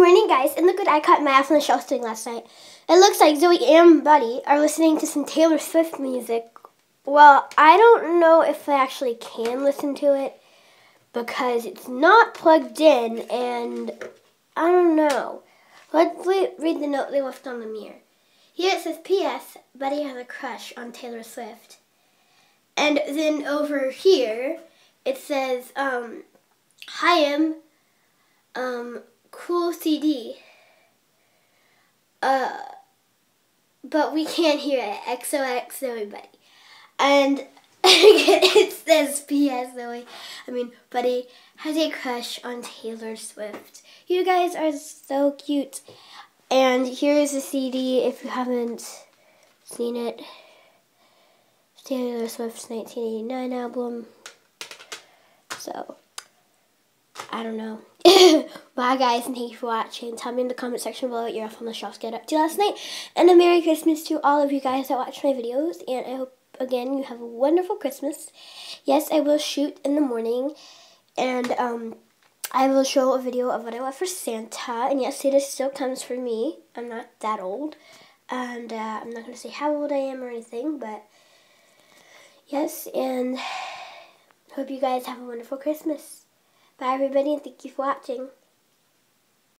morning, guys, and look what I caught my ass on the shelf doing last night. It looks like Zoe and Buddy are listening to some Taylor Swift music. Well, I don't know if I actually can listen to it because it's not plugged in, and I don't know. Let's read the note they left on the mirror. Here it says, P.S. Buddy has a crush on Taylor Swift. And then over here, it says, um, Hi, Em, um, cool CD. Uh, but we can't hear it. XOX everybody. And it says P.S. I mean, Buddy has a crush on Taylor Swift. You guys are so cute. And here's the CD if you haven't seen it. Taylor Swift's 1989 album. So, I don't know. Bye guys and thank you for watching. Tell me in the comment section below what you're off on the shelves get up to last night. And a Merry Christmas to all of you guys that watch my videos. And I hope, again, you have a wonderful Christmas. Yes, I will shoot in the morning. And, um... I will show a video of what I got for Santa. And yes, Santa still comes for me. I'm not that old. And uh, I'm not going to say how old I am or anything, but yes, and hope you guys have a wonderful Christmas. Bye, everybody, and thank you for watching.